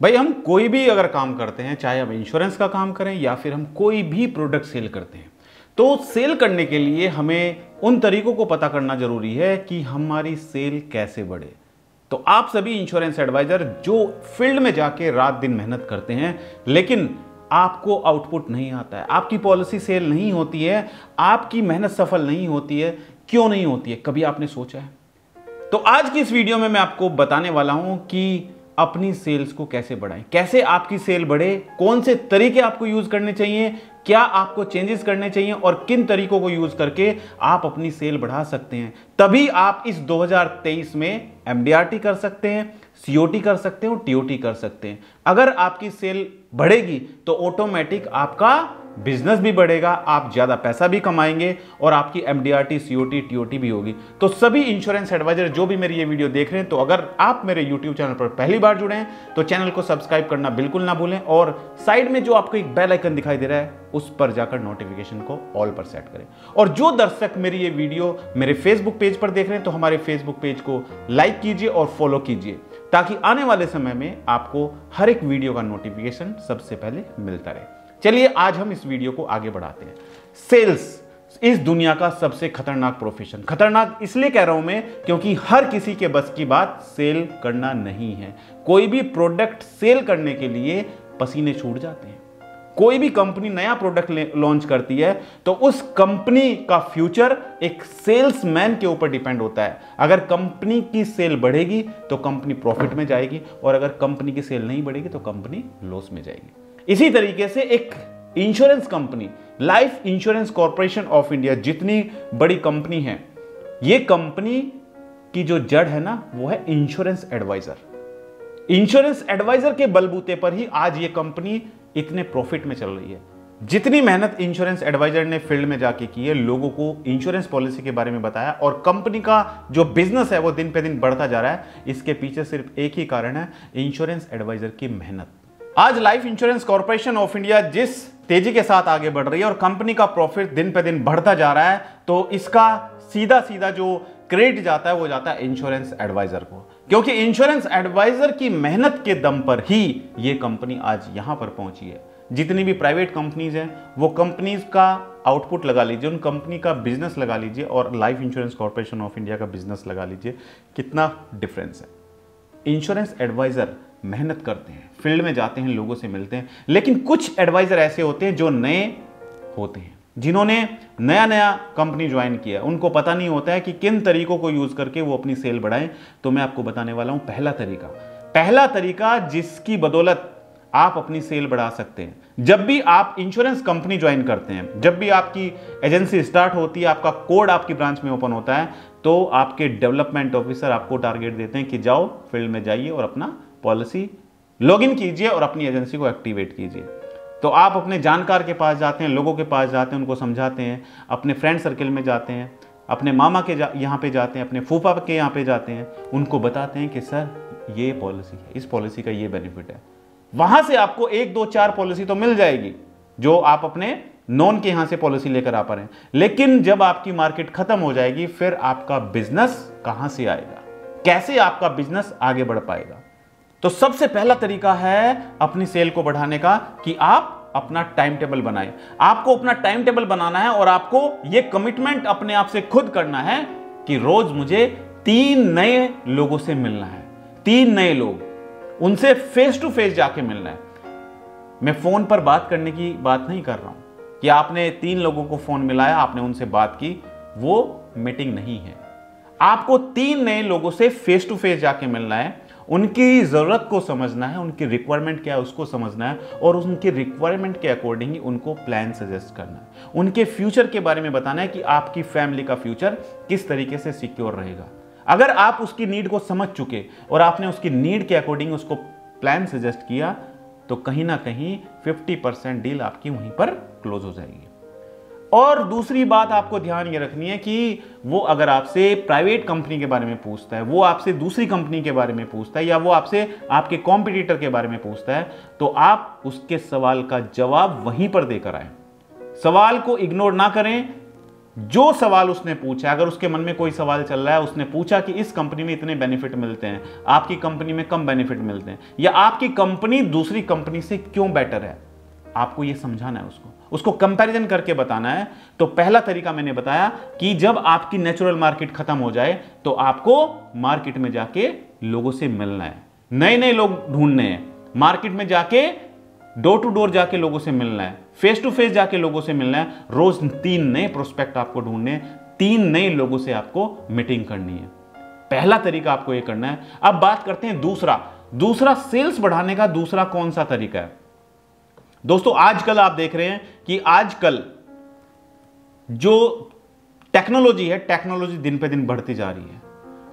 भाई, हम कोई भी अगर काम करते हैं, चाहे हम इंश्योरेंस का काम करें या फिर हम कोई भी प्रोडक्ट सेल करते हैं तो सेल करने के लिए हमें उन तरीकों को पता करना ज़रूरी है कि हमारी सेल कैसे बढ़े। तो आप सभी इंश्योरेंस एडवाइजर जो फ़ील्ड में जाके रात दिन मेहनत करते हैं, लेकिन आपको आउटपुट नहीं आता है, आपकी पॉलिसी सेल नहीं होती है, आपकी मेहनत सफल नहीं होती है, क्यों नहीं होती है, कभी आपने सोचा है? तो आज की इस वीडियो में मैं आपको बताने वाला हूँ कि अपनी सेल्स को कैसे बढ़ाएँ? कैसे आपकी सेल बढ़े? कौन से तरीके आपको यूज़ करने चाहिए? क्या आपको चेंजेस करने चाहिए? और किन तरीकों को यूज़ करके आप अपनी सेल बढ़ा सकते हैं? तभी आप इस 2023 में एमडीआरटी कर सकते हैं सीओटी कर सकते हैं और टीओटी कर सकते हैं। अगर आपकी सेल बढ़ेगी तो ऑटोमेटिक आपका बिज़नेस भी बढ़ेगा, आप ज़्यादा पैसा भी कमाएँगे और आपकी M D R T C O T T O T भी होगी। तो सभी इंश्योरेंस एडवाइजर जो भी मेरी ये वीडियो देख रहे हैं तो अगर आप मेरे यूट्यूब चैनल पर पहली बार जुड़े हैं तो चैनल को सब्सक्राइब करना बिल्कुल ना भूलें और साइड में जो आपको एक बेल आइकन दिखाई दे रहा है, उस पर जाकर नोटिफिकेशन को ऑल पर सेट करें। और जो दर्शक मेरी ये वीडियो मेरे फेसबुक पेज पर देख रहे हैं तो हमारे फेसबुक पेज को लाइक कीजिए और फॉलो कीजिए, ताकि आने वाले समय में आपको हर एक वीडियो का नोटिफिकेशन सबसे पहले मिलता रहे। चलिए आज हम इस वीडियो को आगे बढ़ाते हैं। सेल्स, इस दुनिया का सबसे खतरनाक प्रोफेशन। खतरनाक इसलिए कह रहा हूँ मैं, क्योंकि हर किसी के बस की बात सेल करना नहीं है। कोई भी प्रोडक्ट सेल करने के लिए पसीने छूट जाते हैं। कोई भी कंपनी नया प्रोडक्ट लॉन्च करती है तो उस कंपनी का फ्यूचर एक सेल्समैन के ऊपर डिपेंड होता है। अगर कंपनी की सेल बढ़ेगी तो कंपनी प्रॉफिट में जाएगी, और अगर कंपनी की सेल नहीं बढ़ेगी तो कंपनी लॉस में जाएगी। इसी तरीके से एक insurance company Life Insurance Corporation of India जितनी बड़ी कंपनी है, ये कंपनी की जो जड़ है ना, वो है इंश्योरेंस एडवाइजर इंश्योरेंस एडवाइजर के बलबूते पर ही आज ये कंपनी इतने प्रॉफिट में चल रही है. जितनी मेहनत इंश्योरेंस एडवाइजर ने फ़ील्ड में जाके की है, लोगों को इंश्योरेंस पॉलिसी के बारे में बताया और कंपनी का जो बिज़नेस है, वो दिन पे दिन बढ़ता जा रहा है, इसके पीछे सिर्फ़ एक ही कारण है इंश्योरेंस एडवाइजर की मेहनत. आज Life Insurance Corporation of India जिस तेज़ी के साथ आगे बढ़ रही है और कंपनी का प्रॉफिट दिन पे दिन बढ़ता जा रहा है तो इसका सीधा सीधा जो क्रेडिट जाता है, वो जाता है इंश्योरेंस एडवाइजर को। क्योंकि इंश्योरेंस एडवाइजर की मेहनत के दम पर ही ये कंपनी आज यहाँ पर पहुँची है। जितनी भी प्राइवेट कंपनीज़ हैं, वो कंपनीज़ का आउटपुट लगा लीजिए, उन कंपनी का बिज़नेस लगा लीजिए और Life Insurance Corporation of India का बिज़नेस लगा लीजिए, कितना डिफरेंस है। इंश्योरेंस एडवाइजर मेहनत करते हैं, फ़ील्ड में जाते हैं, लोगों से मिलते हैं। लेकिन कुछ एडवाइजर ऐसे होते हैं जो नए होते हैं, जिन्होंने नया नया कंपनी ज्वाइन किया। उनको पता नहीं होता है कि किन तरीकों को यूज़ करके वो अपनी सेल बढ़ाएँ। तो मैं आपको बताने वाला हूँ पहला तरीका। पहला तरीका जिसकी बदौलत आप अपनी सेल बढ़ा सकते हैं। जब भी आप इंश्योरेंस कंपनी ज्वाइन करते हैं, जब भी आपकी एजेंसी स्टार्ट होती है, आपका कोड आपकी ब्रांच में ओपन होता है तो आपके डेवलपमेंट ऑफिसर आपको टारगेट देते हैं कि जाओ, फ़ील्ड में जाइए और अपना पॉलिसी लॉगिन कीजिए और अपनी एजेंसी को एक्टिवेट कीजिए। तो आप अपने जानकार के पास जाते हैं, लोगों के पास जाते हैं, उनको समझाते हैं, अपने फ्रेंड सर्कल में जाते हैं, अपने मामा के यहाँ पे जाते हैं, अपने फूफा के यहाँ पे जाते हैं, उनको बताते हैं कि, सर, ये पॉलिसी है, इस पॉलिसी का ये बेनिफिट है। वहाँ से आपको एक, दो, चार पॉलिसी तो मिल जाएगी, जो आप अपने नॉन के यहाँ से पॉलिसी लेकर आ पा रहे हैं। लेकिन जब आपकी मार्केट खत्म हो जाएगी, फिर आपका बिज़नेस कहाँ से आएगा? कैसे आपका बिज़नेस आगे बढ़ पाएगा? तो सबसे पहला तरीका है अपनी सेल को बढ़ाने का कि आप अपना टाइम टेबल बनाएँ। आपको अपना टाइम टेबल बनाना है और आपको यह कमिटमेंट अपने आप से खुद करना है कि रोज मुझे तीन नए लोगों से मिलना है। तीन नए लोग, उनसे फेस टू फेस जाके मिलना है। मैं फ़ोन पर बात करने की बात नहीं कर रहा हूँ कि आपने तीन लोगों को फ़ोन मिलाया, आपने उनसे बात की, वो मीटिंग नहीं है। आपको तीन नए लोगों से फेस टू फेस जाके मिलना है। उनकी ज़रूरत को समझना है, उनकी रिक्वायरमेंट क्या है उसको समझना है और उनकी रिक्वायरमेंट के अकॉर्डिंग ही उनको प्लान सजेस्ट करना है। उनके फ्यूचर के बारे में बताना है कि आपकी फैमिली का फ्यूचर किस तरीके से सिक्योर रहेगा। अगर आप उसकी नीड को समझ चुके और आपने उसकी नीड के अकॉर्डिंग उसको प्लान सजेस्ट किया तो कहीं ना कहीं 50 परसेंट डील आपकी वहीं पर क्लोज हो जाएगी। और दूसरी बात आपको ध्यान ये रखनी है कि वो अगर आपसे प्राइवेट कंपनी के बारे में पूछता है, वो आपसे दूसरी कंपनी के बारे में पूछता है या वो आपसे आपके कॉम्पिटिटर के बारे में पूछता है तो आप उसके सवाल का जवाब वहीं पर देकर आए। सवाल को इग्नोर ना करें। जो सवाल उसने पूछा अगर उसके मन में कोई सवाल चल रहा है, उसने पूछा कि इस कंपनी में इतने बेनिफिट मिलते हैं, आपकी कंपनी में कम बेनिफिट मिलते हैं, या आपकी कंपनी दूसरी कंपनी से क्यों बेटर है? आपको यह समझाना है उसको। उसको कंपैरिजन करके बताना है। तो पहला तरीका मैंने बताया कि जब आपकी नेचुरल मार्केट खत्म हो जाए तो आपको मार्केट में जाके लोगों से मिलना है। नए नए लोग ढूँढने हैं। मार्केट में जाके डोर टू डोर जाके लोगों से मिलना है। फेस टू फेस जाके लोगों से मिलना है। रोज तीन नए प्रोस्पेक्ट आपको ढूँढने तीन नए लोगों से आपको मीटिंग करनी है। पहला तरीका आपको यह करना है। अब बात करते हैं दूसरा। दूसरा सेल्स बढ़ाने का दूसरा कौन सा तरीका है? दोस्तों, आजकल आप देख रहे हैं कि आजकल जो टेक्नोलॉजी है, टेक्नोलॉजी दिन पे दिन बढ़ती जा रही है।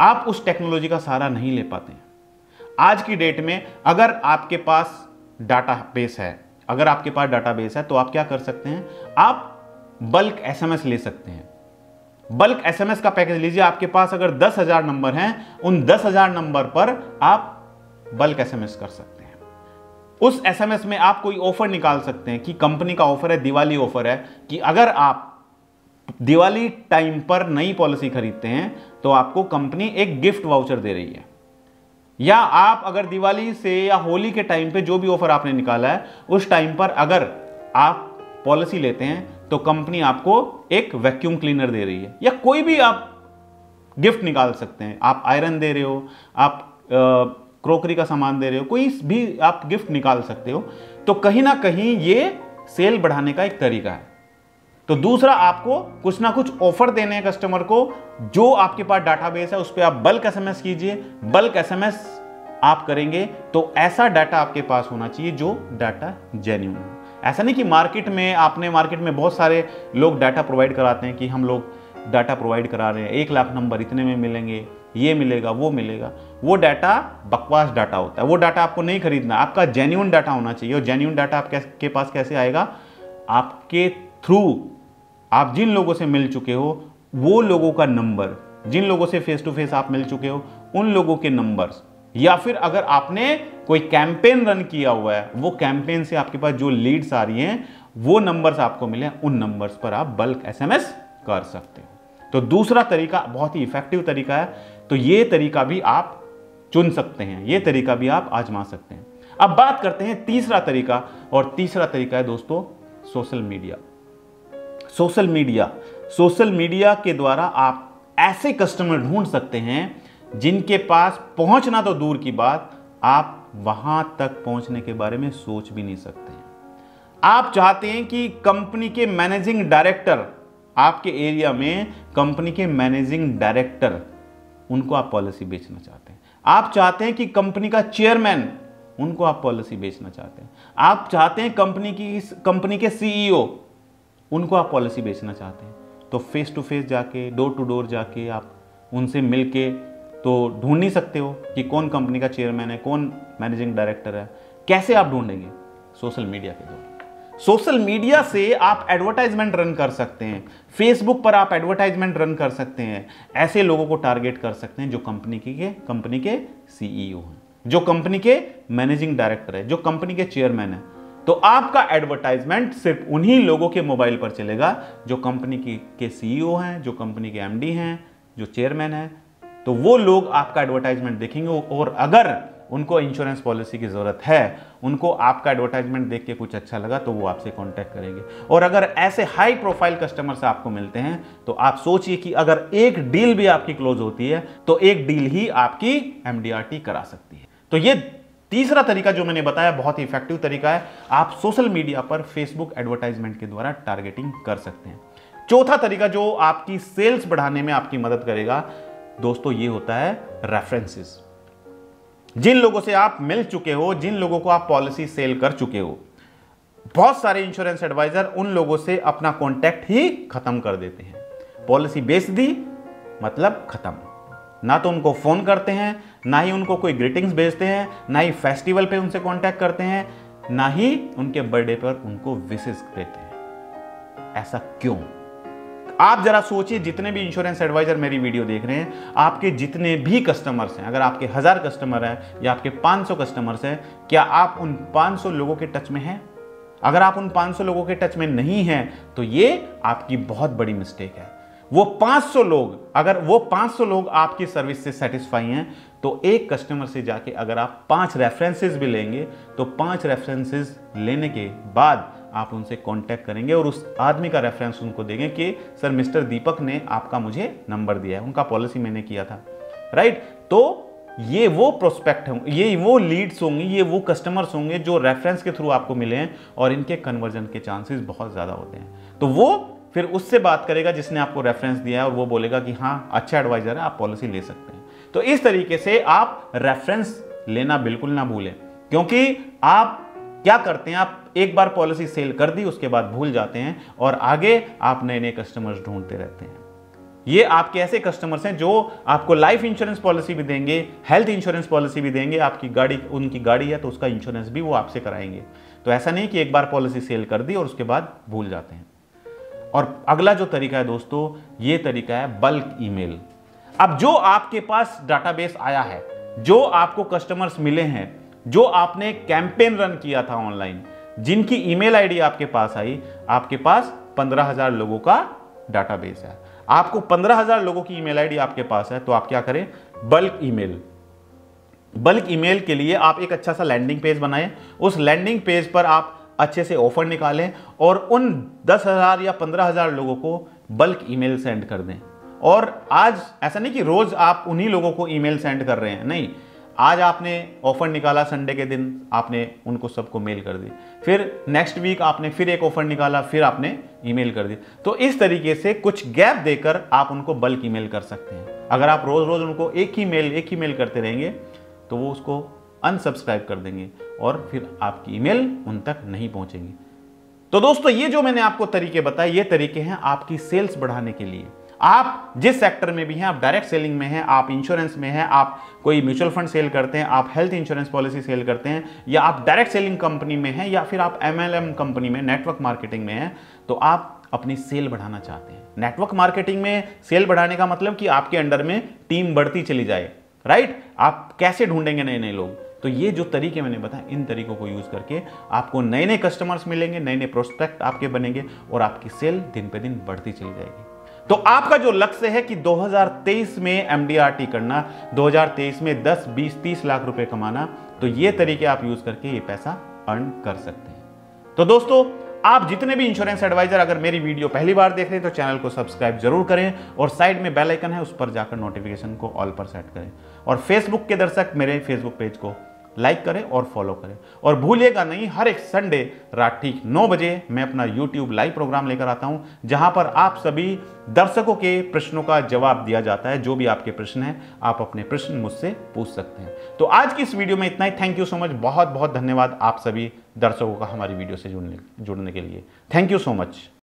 आप उस टेक्नोलॉजी का सहारा नहीं ले पाते हैं। आज की डेट में अगर आपके पास डाटा बेस है, अगर आपके पास डाटा बेस है तो आप क्या कर सकते हैं? आप बल्क एसएमएस ले सकते हैं। बल्क एसएमएस का पैकेज लीजिए, आपके पास अगर दस हज़ार नंबर हैं, उन दस हज़ार नंबर पर आप बल्क एसएमएस कर सकते हैं। उस एसएमएस में आप कोई ऑफ़र निकाल सकते हैं कि कंपनी का ऑफ़र है, दिवाली ऑफ़र है, कि अगर आप दिवाली टाइम पर नई पॉलिसी खरीदते हैं तो आपको कंपनी एक गिफ्ट वाउचर दे रही है। या आप अगर दिवाली से या होली के टाइम पे जो भी ऑफ़र आपने निकाला है, उस टाइम पर अगर आप पॉलिसी लेते हैं तो कंपनी आपको एक वैक्यूम क्लीनर दे रही है। या कोई भी आप गिफ्ट निकाल सकते हैं। आप आयरन दे रहे हो, आप क्रोकरी का सामान दे रहे हो, कोई भी आप गिफ्ट निकाल सकते हो। तो कहीं ना कहीं ये सेल बढ़ाने का एक तरीका है। तो दूसरा, आपको कुछ ना कुछ ऑफ़र देने हैं कस्टमर को, जो आपके पास डाटाबेस है, उस पर आप बल्क एसएमएस कीजिए। बल्क एसएमएस आप करेंगे तो ऐसा डाटा आपके पास होना चाहिए जो डाटा जेन्यून हो। ऐसा नहीं कि मार्केट में, आपने मार्केट में बहुत सारे लोग डाटा प्रोवाइड कराते हैं कि हम लोग डाटा प्रोवाइड करा रहे हैं, एक लाख नंबर इतने में मिलेंगे। ये मिलेगा, वो मिलेगा। वो डाटा बकवास डाटा होता है। वो डाटा आपको नहीं खरीदना, आपका जेन्यून डाटा होना चाहिए। और जेन्यून डाटा आपके पास कैसे आएगा? आपके थ्रू आप जिन लोगों से मिल चुके हो, वो लोगों का नंबर जिन लोगों से फेस टू फेस आप मिल चुके हो, उन लोगों के नंबर्स या फिर अगर आपने कोई कैंपेन रन किया हुआ है, वो कैंपेन से आपके पास जो लीड्स आ रही हैं, वो नंबर्स आपको मिले उन नंबर्स पर आप बल्क एसएमएस कर सकते हो। तो दूसरा तरीका, बहुत ही इफ़ेक्टिव तरीका है तो ये तरीका भी आप चुन सकते हैं, ये तरीका भी आप आजमा सकते हैं। अब बात करते हैं तीसरा तरीका, और तीसरा तरीका है दोस्तों, social media. Social media social media के द्वारा आप ऐसे कस्टमर ढूंढ सकते हैं, जिनके पास पहुँचना तो दूर की बात, आप वहाँ तक पहुँचने के बारे में सोच भी नहीं सकते हैं। आप चाहते हैं कि कंपनी के मैनेजिंग डायरेक्टर, आपके एरिया में कंपनी के मैनेजिंग डायरेक्टर उनको आप पॉलिसी बेचना चाहते हैं। आप चाहते हैं कि कंपनी का चेयरमैन उनको आप पॉलिसी बेचना चाहते हैं। आप चाहते हैं कंपनी की कंपनी के सीईओ उनको आप पॉलिसी बेचना चाहते हैं। तो फेस टू फेस जाके डोर टू डोर जाके आप उनसे मिल के तो ढूंढ नहीं सकते हो कि कौन कंपनी का चेयरमैन है, कौन मैनेजिंग डायरेक्टर है। कैसे आप ढूंढेंगे? सोशल मीडिया के द्वारा। सोशल मीडिया से आप एडवर्टाइजमेंट रन कर सकते हैं। फेसबुक पर आप एडवर्टाइजमेंट रन कर सकते हैं। ऐसे लोगों को टारगेट कर सकते हैं जो कंपनी के कंपनी के सीईओ हैं, जो कंपनी के मैनेजिंग डायरेक्टर है, जो कंपनी के चेयरमैन है। तो आपका एडवर्टाइजमेंट सिर्फ़ उन्हीं लोगों के मोबाइल पर चलेगा जो कंपनी की सीईओ हैं, जो कंपनी के एमडी हैं, जो चेयरमैन है। तो वो लोग आपका एडवर्टाइजमेंट देखेंगे और अगर उनको इंश्योरेंस पॉलिसी की ज़रूरत है, उनको आपका एडवर्टाइजमेंट देख के कुछ अच्छा लगा तो वो आपसे कांटेक्ट करेंगे। और अगर ऐसे हाई प्रोफ़ाइल कस्टमर से आपको मिलते हैं तो आप सोचिए कि अगर एक डील भी आपकी क्लोज होती है तो एक डील ही आपकी एमडीआरटी करा सकती है। तो ये तीसरा तरीका जो मैंने बताया, बहुत ही इफ़ेक्टिव तरीका है। आप सोशल मीडिया पर फेसबुक एडवर्टाइजमेंट के द्वारा टारगेटिंग कर सकते हैं। चौथा तरीका जो आपकी सेल्स बढ़ाने में आपकी मदद करेगा, दोस्तों, ये होता है रेफरेंसेस जिन लोगों से आप मिल चुके हो, जिन लोगों को आप पॉलिसी सेल कर चुके हो, बहुत सारे इंश्योरेंस एडवाइजर उन लोगों से अपना कॉन्टैक्ट ही खत्म कर देते हैं। पॉलिसी बेच दी मतलब खत्म। ना तो उनको फ़ोन करते हैं, ना ही उनको कोई ग्रीटिंग्स भेजते हैं, ना ही फेस्टिवल पे उनसे कांटेक्ट करते हैं, ना ही उनके बर्थडे पर उनको विशेष देते हैं। ऐसा क्यों? आप जरा सोचिए, जितने भी इंश्योरेंस एडवाइजर मेरी वीडियो देख रहे हैं, आपके जितने भी कस्टमर्स हैं, अगर आपके हज़ार कस्टमर हैं या आपके 500 कस्टमर्स हैं, क्या आप उन 500 लोगों के टच में हैं? अगर आप उन 500 लोगों के टच में नहीं हैं तो ये आपकी बहुत बड़ी मिस्टेक है। वो 500 लोग, अगर वो 500 लोग आपकी सर्विस से सेटिस्फाई हैं तो एक कस्टमर से जाके अगर आप पाँच रेफरेंसेस भी लेंगे तो पाँच रेफरेंसेस लेने के बाद आप उनसे कांटेक्ट करेंगे और उस आदमी का रेफरेंस उनको देंगे कि, सर, मिस्टर दीपक ने आपका मुझे नंबर दिया है, उनका पॉलिसी मैंने किया था। राइट तो ये वो प्रोस्पेक्ट होंगे ये वो लीड्स होंगे, ये वो कस्टमर्स होंगे जो रेफरेंस के थ्रू आपको मिले हैं और इनके कन्वर्जन के चांसेस बहुत ज़्यादा होते हैं। तो वो फिर उससे बात करेगा जिसने आपको रेफरेंस दिया है और वो बोलेगा कि हाँ अच्छा एडवाइजर है, आप पॉलिसी ले सकते हैं। तो इस तरीके से आप रेफरेंस लेना बिल्कुल ना भूलें, क्योंकि आप क्या करते हैं, आप एक बार पॉलिसी सेल कर दी, उसके बाद भूल जाते हैं और आगे आप नए नए कस्टमर्स ढूंढते रहते हैं। ये आपके ऐसे कस्टमर्स हैं जो आपको लाइफ इंश्योरेंस पॉलिसी भी देंगे हेल्थ इंश्योरेंस पॉलिसी भी देंगे, आपकी गाड़ी, उनकी गाड़ी है तो उसका इंश्योरेंस भी वो आपसे कराएँगे। तो ऐसा नहीं कि एक बार पॉलिसी सेल कर दी और उसके बाद भूल जाते हैं। और अगला जो तरीका है दोस्तों, ये तरीका है बल्क ईमेल अब जो आपके पास डाटाबेस आया है, जो आपको कस्टमर्स मिले हैं, जो आपने कैंपेन रन किया था ऑनलाइन जिनकी ईमेल आईडी आपके पास आई, आपके पास पंद्रह हज़ार लोगों का डाटाबेस है। आपको पंद्रह हज़ार लोगों की ईमेल आईडी आपके पास है तो आप क्या करें? बल्क ईमेल बल्क ईमेल के लिए आप एक अच्छा सा लैंडिंग पेज बनाएँ। उस लैंडिंग पेज पर आप अच्छे से ऑफ़र निकालें और उन दस हज़ार या पंद्रह हज़ार लोगों को बल्क ईमेल सेंड कर दें। और आज ऐसा नहीं कि रोज आप उन्हीं लोगों को ईमेल सेंड कर रहे हैं, नहीं। आज आपने ऑफ़र निकाला संडे के दिन, आपने उनको सबको मेल कर दी। फिर नेक्स्ट वीक आपने फिर एक ऑफ़र निकाला, फिर आपने ईमेल कर दी। तो इस तरीके से कुछ गैप देकर आप उनको बल्क ईमेल कर सकते हैं। अगर आप रोज रोज उनको एक ही मेल एक ही मेल करते रहेंगे तो वो उसको अनसब्सक्राइब कर देंगे और फिर आपकी ईमेल उन तक नहीं पहुंचेगी। तो दोस्तों, ये जो मैंने आपको तरीके बताए, ये तरीके हैं आपकी सेल्स बढ़ाने के लिए। आप जिस सेक्टर में भी हैं, आप डायरेक्ट सेलिंग में हैं, आप इंश्योरेंस में हैं, आप कोई म्यूचुअल फंड सेल करते हैं, आप हेल्थ इंश्योरेंस पॉलिसी सेल करते हैं, या आप डायरेक्ट सेलिंग कंपनी में हैं, या फिर आप एमएलएम कंपनी में नेटवर्क मार्केटिंग में हैं तो आप अपनी सेल बढ़ाना चाहते हैं। नेटवर्क मार्केटिंग में सेल बढ़ाने का मतलब कि आपके अंडर में टीम बढ़ती चली जाए राइट आप कैसे ढूंढेंगे नए नए लोग? तो ये जो तरीके मैंने बताया इन तरीकों को यूज़ करके आपको नए नए कस्टमर्स मिलेंगे नए नए प्रोस्पेक्ट आपके बनेंगे और आपकी सेल दिन पे दिन बढ़ती चली जाएगी। तो आपका जो लक्ष्य है कि 2023 में एमडीआरटी करना 2023 में 10, 20, 30 लाख रुपए कमाना तो ये तरीके आप यूज़ करके ये पैसा अर्न कर सकते हैं। तो दोस्तों आप जितने भी इंश्योरेंस एडवाइजर अगर मेरी वीडियो पहली बार देख रहे हैं तो चैनल को सब्सक्राइब ज़रूर करें और साइड में बेल आइकन है उस पर जाकर नोटिफिकेशन को ऑल पर सेट करें। और फेसबुक के दर्शक मेरे फेसबुक पेज को लाइक करें और फॉलो करें। और भूलिएगा नहीं, हर एक संडे रात ठीक नौ बजे मैं अपना यूट्यूब लाइव प्रोग्राम लेकर आता हूँ, जहाँ पर आप सभी दर्शकों के प्रश्नों का जवाब दिया जाता है, जो भी आपके प्रश्न हैं, आप अपने प्रश्न मुझसे पूछ सकते हैं। तो आज की इस वीडियो में इतना ही। थैंक यू सो मच बहुत बहुत धन्यवाद आप सभी दर्शकों का हमारी वीडियो से जुड़ने जुड़ने के लिए। Thank you so much